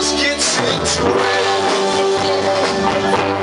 Let's get into it.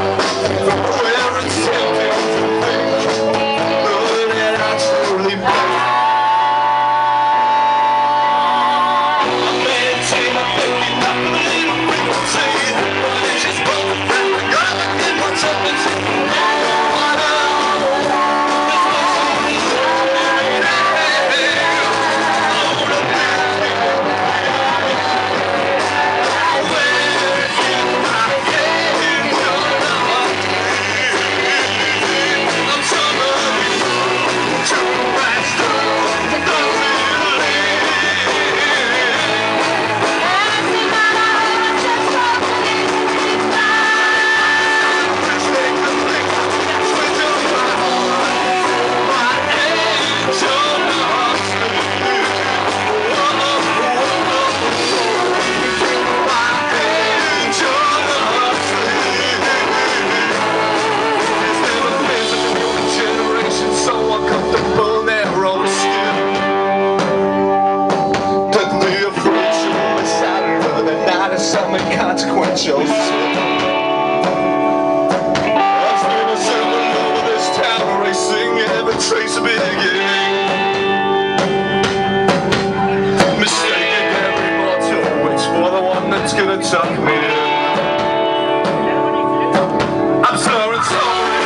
nachos. trace of beginning. Mistaking every motto for the one that's gonna tuck me in. I'm sorry, sorry.